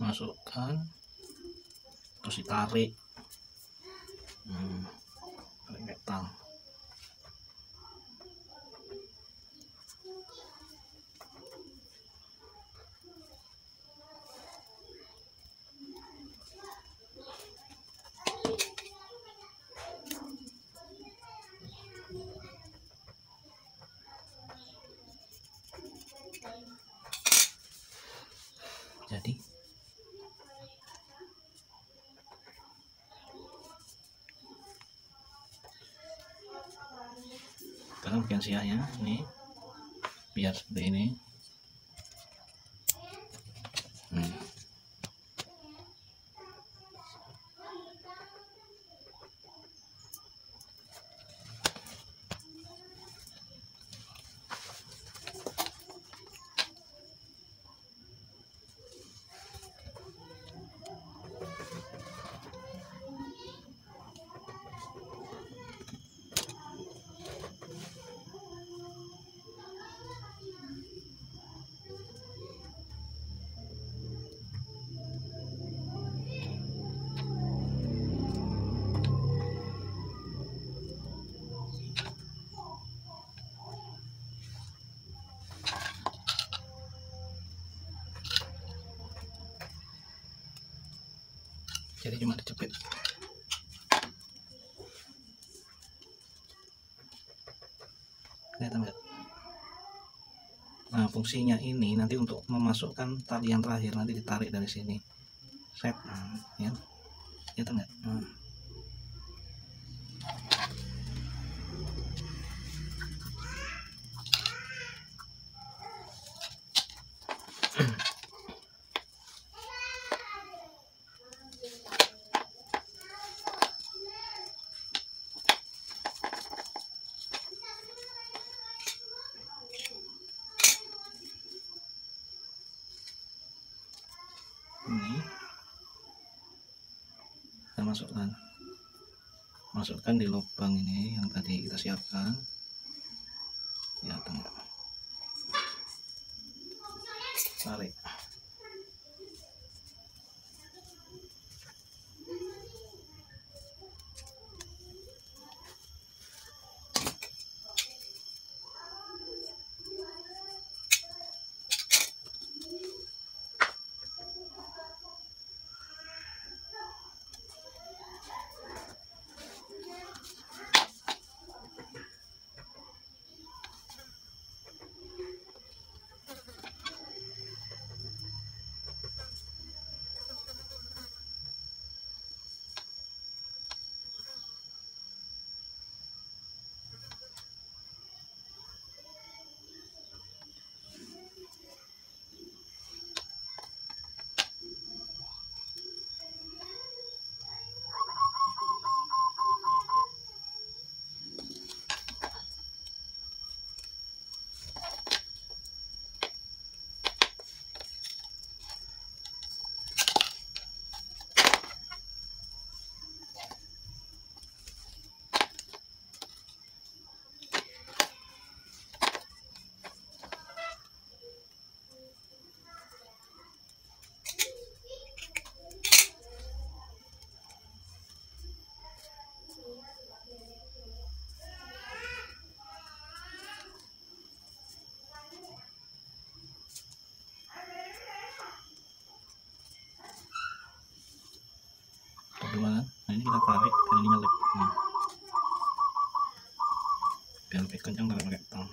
masukkan terus ditarik. Hmm, tang jadi sekarang bagian siangnya ini. Biar seperti ini jadi cuma dijepit kelihatan nggak? Nah fungsinya ini nanti untuk memasukkan tali yang terakhir nanti ditarik dari sini. Set nah, ya. Kelihatan nggak? Nah. Kita masukkan. Masukkan di lubang ini yang tadi kita siapkan. Ya tengah tarik kedua nah ini kita tarik dan ini nyelip nah. biar lebih kencang tarik pakai tang